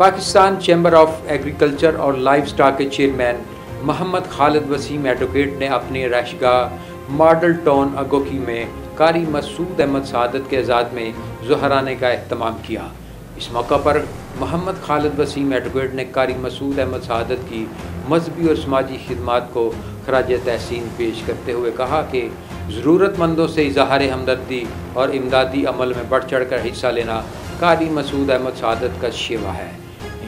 Pakistan chamber of agriculture और life stock के chairman Mohammad Khalid Waseem advocate ने अपने रशगाह मॉडल टाउन अगोकी में कारी मसूद अहमद सादत के आज़ाद में जहराने का अहतमाम किया। इस मौका पर मोहम्मद खालिद वसीम एडवोकेट ने कारी मसूद अहमद सादत की मजहबी और समाजी खदमात को खराज तहसीन पेश करते हुए कहा कि ज़रूरतमंदों से इजहार हमदर्दी और इमदादी अमल में बढ़ चढ़ कर हिस्सा लेना कारी मसूद अहमद सादत का शेवा है।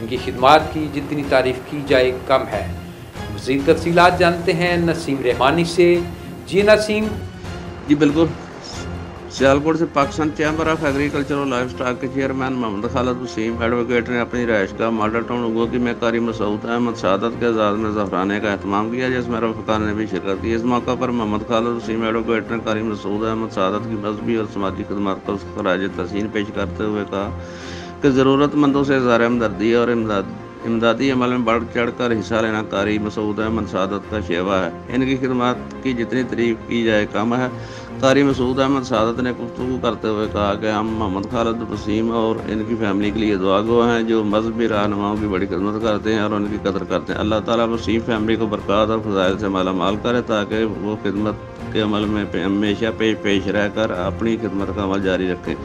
इनकी खिदमत की, जितनी तारीफ़ की जाए, कम है। मज़ीद तफसीत जानते हैं नसीम रहमानी से। जी नसीम। जी, बिल्कुल। सियालकोट से पाकिस्तान चैम्बर ऑफ़ एग्रीकल्चर और लाइफ स्टॉक के चेयरमैन मोहम्मद खालद वसीम एडवोकेट ने अपनी रहायश का मॉडल टाउन उगोकी में कारी मसूद अहमद सादत के आज़ाद में जफराने का अहतमाम किया जिसमें रफ़ार ने भी शिरकत की। इस मौका पर मोहम्मद खालद वसीम एडवोकेट ने कारी मसूद अहमद सादत की मजहबी और समाजी खदमात को खराज तहसीन पेश करते हुए कहा कि ज़रूरतमंदों से ज़ार हमदर्दी और इमदाद, इमदादी अमल में बढ़ चढ़ कर हिस्सा लेना कारी, मसूद अहमद सादत का शेवा है। इनकी खिदमत की जितनी तारीफ़ की जाए, कम है। कारी मसूद अहमद सादत ने गुफ्तु करते हुए कहा कि हम मोहम्मद खालद वसीम और इनकी फैमिली के लिए दुआ गो हैं, जो मजहबी रहनुमाओं की बड़ी खदमत करते हैं और उनकी कदर करते हैं। अल्लाह ताला वसीम फैमिली को बरकत और फजाइल से माला माल करे ताकि वो खिदमत के अमल में हमेशा पेश पेश रहकर अपनी खिदमत का अमल जारी रखें।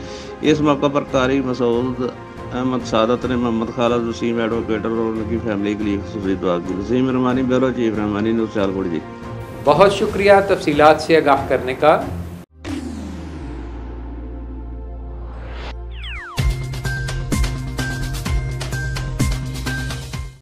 इस मौका पर कारी मसूद अहमद सादत ने मोहम्मद खालद वसीम एडवोकेटर और उनकी फैमिली के लिए खसूसी दुआ की। Waseem Rahmani bureau chief Rahmani news Sialkot ji. बहुत शुक्रिया तफसीलात से आगाह करने का।